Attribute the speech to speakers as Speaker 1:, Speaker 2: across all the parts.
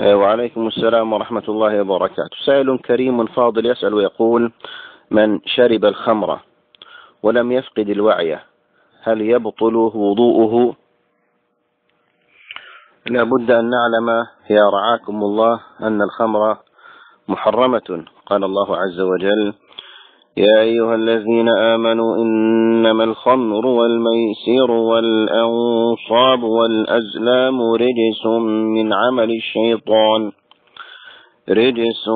Speaker 1: وعليكم السلام ورحمة الله وبركاته. سائل كريم فاضل يسأل ويقول من شرب الخمر ولم يفقد الوعي هل يبطل وضوءه? لا بد أن نعلم يا رعاكم الله أن الخمر محرمة قال الله عز وجل. يا أيها الذين آمنوا إنما الخمر والميسر والأنصاب والأزلام رجس من عمل الشيطان رجس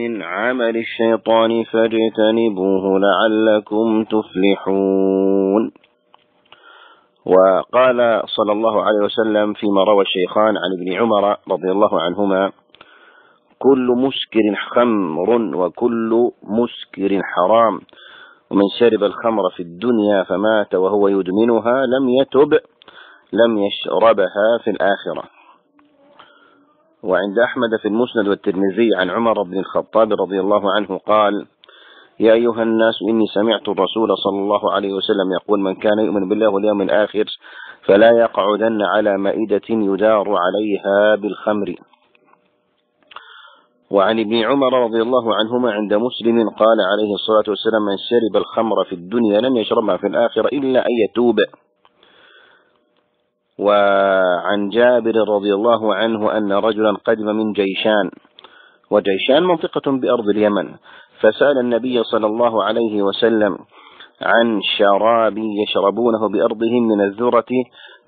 Speaker 1: من عمل الشيطان فاجتنبوه لعلكم تفلحون. وقال صلى الله عليه وسلم فيما روى الشيخان عن ابن عمر رضي الله عنهما كل مسكر خمر وكل مسكر حرام. ومن شرب الخمر في الدنيا فمات وهو يدمنها لم يتب لم يشربها في الآخرة. وعند أحمد في المسند والترمذي عن عمر بن الخطاب رضي الله عنه قال يا أيها الناس إني سمعت الرسول صلى الله عليه وسلم يقول من كان يؤمن بالله واليوم الآخر فلا يقعدن على مائدة يدار عليها بالخمر. وعن ابن عمر رضي الله عنهما عند مسلم قال عليه الصلاة والسلام من شرب الخمر في الدنيا لم يشربها في الآخرة إلا أن يتوب. وعن جابر رضي الله عنه أن رجلا قدم من جيشان وجيشان منطقة بأرض اليمن فسأل النبي صلى الله عليه وسلم عن شراب يشربونه بأرضهم من الذرة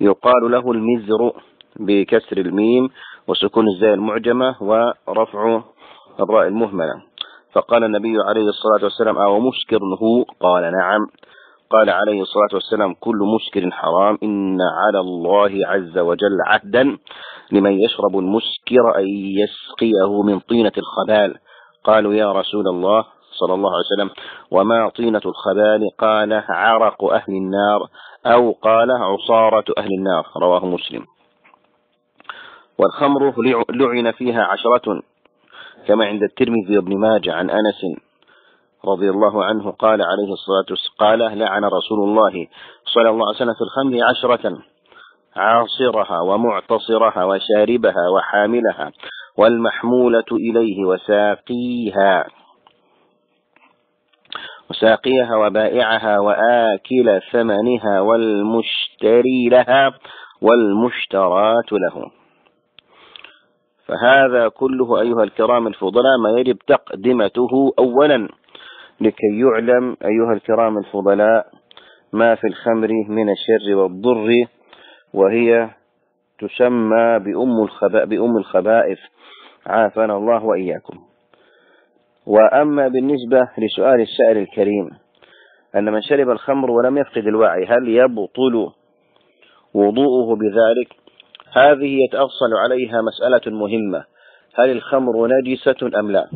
Speaker 1: يقال له المزر بكسر الميم وسكون الزاي المعجمة ورفع الراء المهملة فقال النبي عليه الصلاة والسلام أو مسكر هو؟ قال نعم. قال عليه الصلاة والسلام كل مسكر حرام إن على الله عز وجل عهدا لمن يشرب المسكر أن يسقيه من طينة الخبال. قالوا يا رسول الله صلى الله عليه وسلم وما طينة الخبال؟ قال عرق أهل النار أو قال عصارة أهل النار. رواه مسلم. والخمر لعن فيها عشرة كما عند الترمذي وابن ماجه عن أنس رضي الله عنه قال عليه الصلاة والسلام قال لعن رسول الله صلى الله عليه وسلم في الخمر عشرة عاصرها ومعتصرها وشاربها وحاملها والمحمولة إليه وساقيها. وساقيها وبائعها وآكل ثمنها والمشتري لها والمشترات له. فهذا كله أيها الكرام الفضلاء ما يجب تقدمته أولا لكي يعلم أيها الكرام الفضلاء ما في الخمر من الشر والضر وهي تسمى بأم, الخبا بأم الخبائث. عافانا الله وإياكم. وأما بالنسبة لسؤال السائل الكريم أن من شرب الخمر ولم يفقد الوعي هل يبطل وضوءه بذلك؟ هذه يتأصل عليها مسألة مهمة. هل الخمر نجسة أم لا؟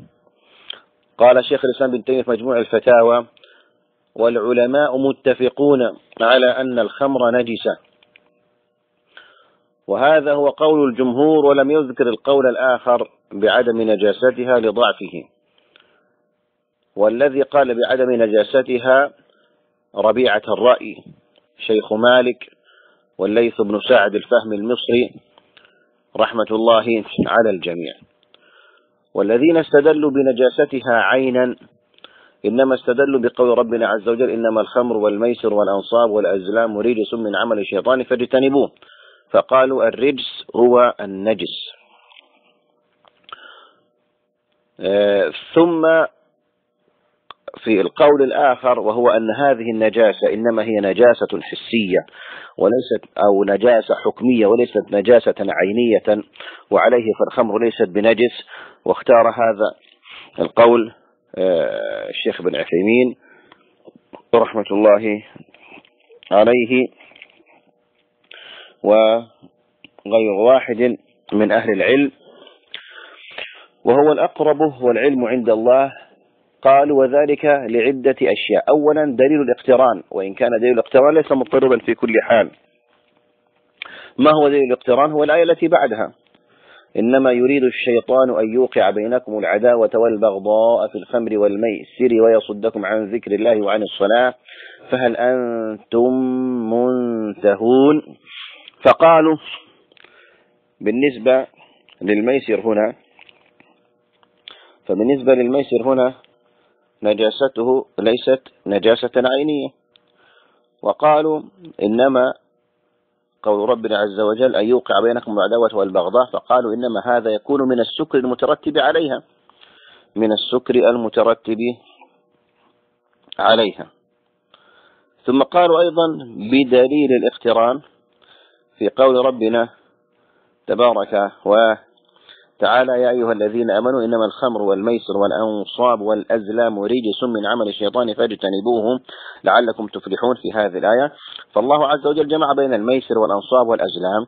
Speaker 1: قال شيخ الإسلام بن تيمية في مجموع الفتاوى والعلماء متفقون على أن الخمر نجسة. وهذا هو قول الجمهور ولم يذكر القول الآخر بعدم نجاستها لضعفه. والذي قال بعدم نجاستها ربيعة الرأي شيخ مالك والليث بن سعد الفهم المصري رحمة الله على الجميع. والذين استدلوا بنجاستها عينا إنما استدلوا بقول ربنا عز وجل إنما الخمر والميسر والأنصاب والأزلام رجس من عمل الشيطان فاجتنبوه. فقالوا الرجس هو النجس. آه، ثم في القول الآخر وهو أن هذه النجاسة إنما هي نجاسة حسية وليست أو نجاسة حكمية وليست نجاسة عينية وعليه فالخمر ليست بنجس واختار هذا القول آه، الشيخ بن عثيمين رحمة الله عليه وغير واحد من أهل العلم وهو الأقرب والعلم عند الله قال وذلك لعدة أشياء. أولا دليل الاقتران وإن كان دليل الاقتران ليس مضطربا في كل حال. ما هو دليل الاقتران؟ هو الآية التي بعدها. إنما يريد الشيطان أن يوقع بينكم العداوة والبغضاء في الخمر والميسر ويصدكم عن ذكر الله وعن الصلاة فهل أنتم منتهون؟ فقالوا بالنسبة للميسر هنا فبالنسبة للميسر هنا نجاسته ليست نجاسة عينية. وقالوا إنما قول ربنا عز وجل أن يوقع بينكم العداوة والبغضاء فقالوا إنما هذا يكون من السكر المترتب عليها من السكر المترتب عليها. ثم قالوا أيضا بدليل الاقتران في قول ربنا تبارك وتعالى يا أيها الذين أمنوا إنما الخمر والميسر والأنصاب والأزلام رجس من عمل الشيطان فاجتنبوه لعلكم تفلحون في هذه الآية. فالله عز وجل جمع بين الميسر والأنصاب والأزلام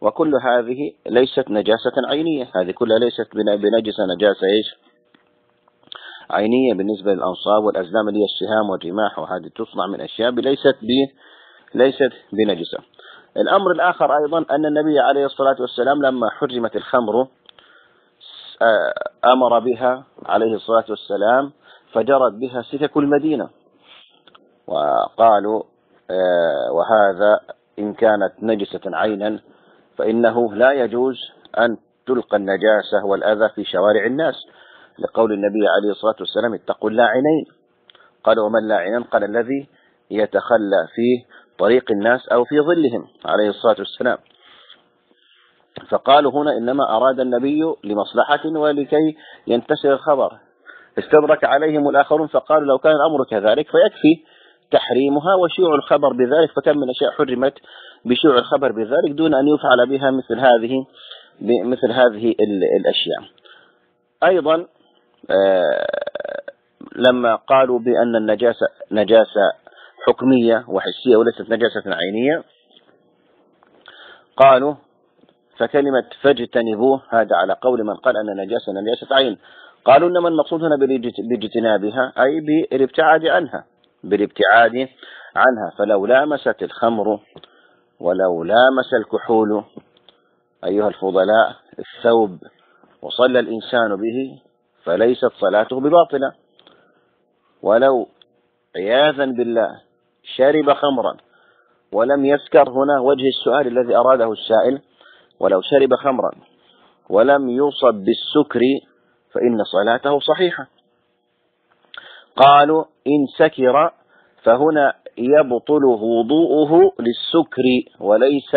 Speaker 1: وكل هذه ليست نجاسة عينية. هذه كلها ليست بنجسة نجاسة إيش؟ عينية بالنسبة للأنصاب والأزلام اللي هي الشهام والرماح وهذه تصنع من أشياء ليست ب ليست بنجسة. الأمر الآخر أيضا أن النبي عليه الصلاة والسلام لما حرمت الخمر أمر بها عليه الصلاة والسلام فجرت بها سكك المدينة. وقالوا وهذا إن كانت نجسة عينا فإنه لا يجوز أن تلقى النجاسة والأذى في شوارع الناس. لقول النبي عليه الصلاة والسلام اتقوا اللاعنين. قال ومن لاعنان قال الذي يتخلى في طريق الناس أو في ظلهم. عليه الصلاة والسلام. فقالوا هنا إنما أراد النبي لمصلحة ولكي ينتشر الخبر. استدرك عليهم الآخرون فقالوا لو كان الأمر كذلك فيكفي تحريمها وشيوع الخبر بذلك فكم من أشياء حرمت بشيوع الخبر بذلك دون أن يفعل بها مثل هذه مثل هذه الأشياء. أيضا آه، لما قالوا بأن النجاسة نجاسة حكمية وحسية وليست نجاسة عينية قالوا فكلمة فاجتنبوه هذا على قول من قال أن نجاسة نجاسة عين. قالوا إنما المقصود هنا باجتنابها أي بالابتعاد عنها بالابتعاد عنها. فلو لامست الخمر ولو لامس الكحول أيها الفضلاء الثوب وصلى الإنسان به فليست صلاته بباطلة. ولو عياذا بالله شرب خمرا ولم يسكر هنا وجه السؤال الذي أراده السائل ولو شرب خمرا ولم يصب بالسكر فإن صلاته صحيحة. قالوا إن سكر فهنا يبطل وضوءه للسكر وليس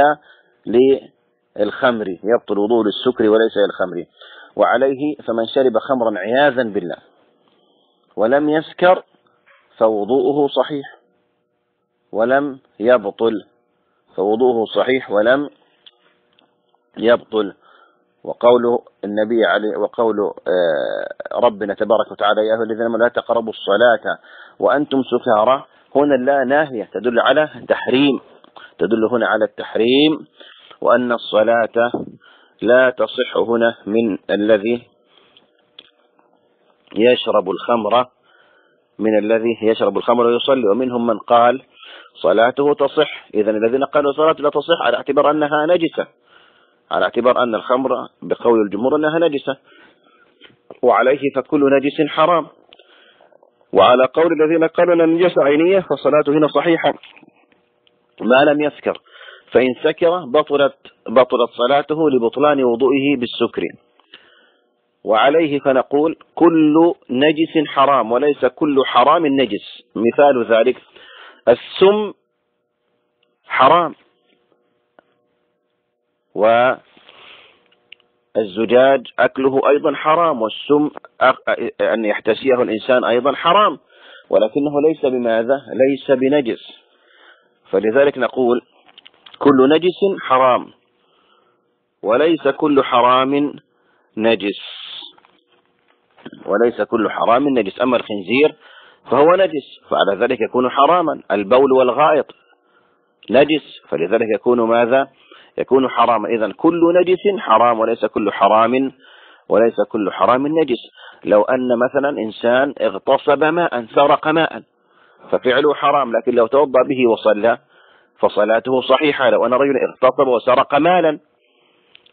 Speaker 1: للخمر. يبطل وضوء للسكر وليس للخمر. وعليه فمن شرب خمرا عياذا بالله. ولم يسكر فوضوءه صحيح. ولم يبطل فوضوءه صحيح. ولم يبطل وقول النبي عليه وقول آه، ربنا تبارك وتعالى يا أيها الذين آمنوا لا تقربوا الصلاة وأنتم سكارى. هنا لا ناهية تدل على التحريم تدل هنا على التحريم وأن الصلاة لا تصح هنا من الذي يشرب الخمر من الذي يشرب الخمر ويصلي ومنهم من قال صلاته تصح. إذا الذين قالوا صلاته لا تصح على اعتبار أنها نجسة. على اعتبار أن الخمر بقول الجمهور أنها نجسة. وعليه فكل نجس حرام. وعلى قول الذين قالوا أن النجسة عينية فصلاته هنا صحيحة. ما لم يسكر فإن سكر بطلت بطلت صلاته لبطلان وضوئه بالسكر. وعليه فنقول كل نجس حرام وليس كل حرام نجس. مثال ذلك. السم حرام. والزجاج أكله أيضا حرام والسم أن يحتسيه الإنسان أيضا حرام ولكنه ليس بماذا؟ ليس بنجس. فلذلك نقول كل نجس حرام وليس كل حرام نجس. وليس كل حرام نجس. أما الخنزير فهو نجس فعلى ذلك يكون حراما. البول والغائط نجس فلذلك يكون ماذا؟ يكون حراما. إذا كل نجس حرام وليس كل حرام وليس كل حرام نجس. لو أن مثلا إنسان اغتصب ماء سرق ماء ففعله حرام لكن لو توضأ به وصلى فصلاته صحيحة. لو أن رجل اغتصب وسرق مالا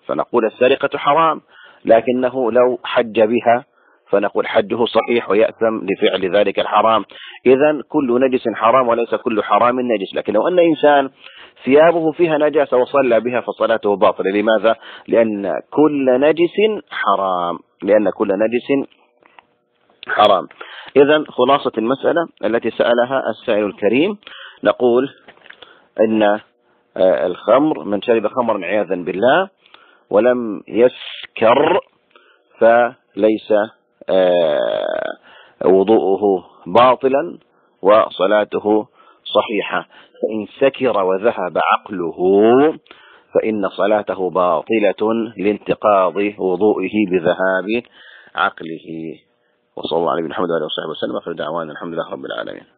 Speaker 1: فنقول السرقة حرام. لكنه لو حج بها فنقول حجه صحيح ويأثم لفعل ذلك الحرام. إذا كل نجس حرام وليس كل حرام نجس. لكن لو أن إنسان ثيابه فيها نجاسة وصلى بها فصلاته باطلة. لماذا؟ لأن كل نجس حرام. لأن كل نجس حرام. إذا خلاصة المسألة التي سألها السائل الكريم نقول إن آه، الخمر من شرب خمرا عياذا بالله ولم يسكر فليس آه، وضوءه باطلا وصلاته صحيحة. فإن سكر وذهب عقله فإن صلاته باطلة لانتقاض وضوئه بذهاب عقله. وصلى الله عليه وآله وصحبه وسلم. آخر دعوانا الحمد لله رب العالمين.